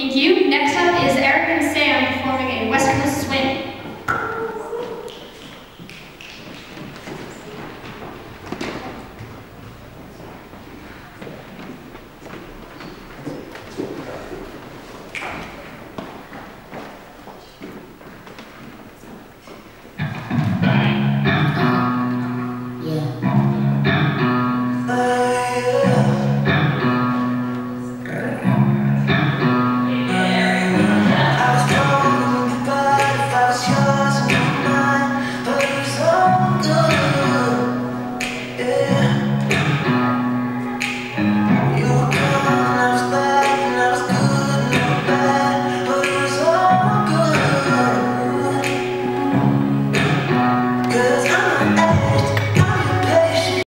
Thank you. Next up is Eric and Sam